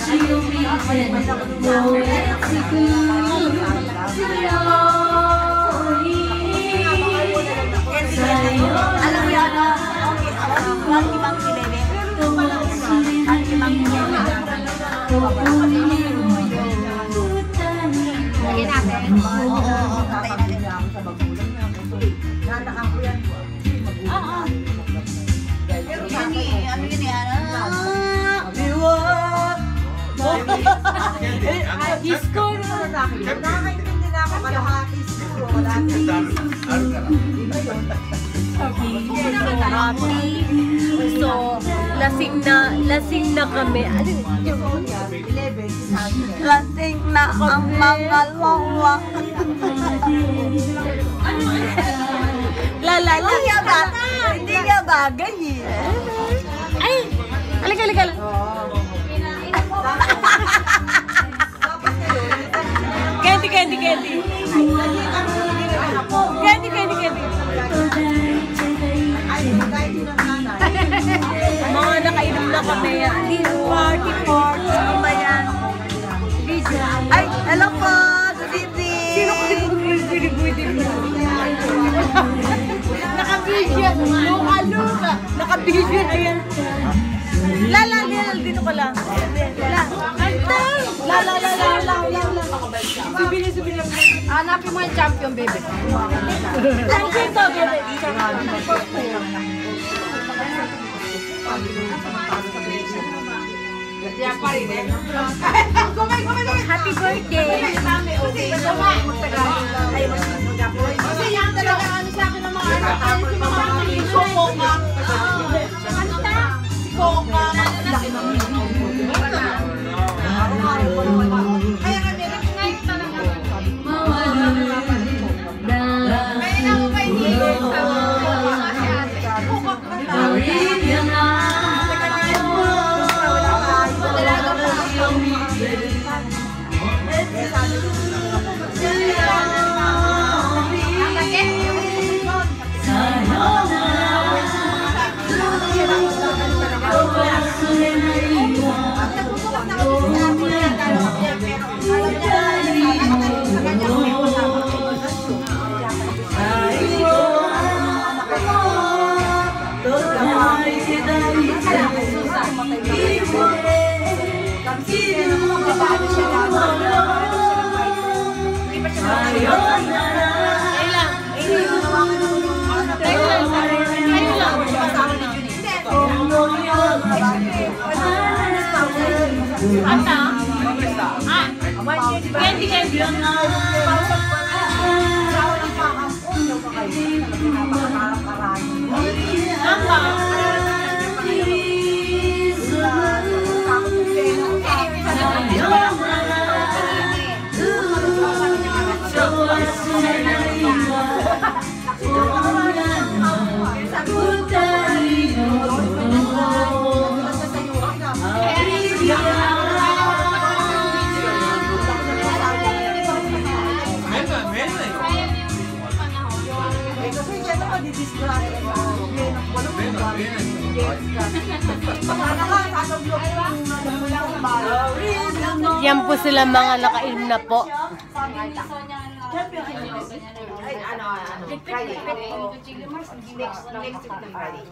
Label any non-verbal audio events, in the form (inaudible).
Alam mo yan, ang ibang kilele. Ang ibang kilele. Lagyan natin. Oo, oo, patay natin. Oo. Disco na. Nakakaintindi na ako, kalahati siguro, kalahati. So, lasing na, lasing na kami. Yun? 11, sabi niya. Lasing na ang mga lawa. La la la. Hindi nga ba? Hindi nga bagay eh. Ay! Halika, halika. Candy, (laughs) Naka-video. Luka, luka. Naka-video na yan. La, la, la, la, dito ka lang. La, kanta. La, la, la, la, la, la, la. Subili, subili. Hanapin mo yung champion, baby. Ang kwento, bebe. Happy birthday. Kasi Ata? Ah, candy, candy. Tama. Yan po sila mga nakainom na po. Ay, ano, ano, Friday. Next, next week ng Friday.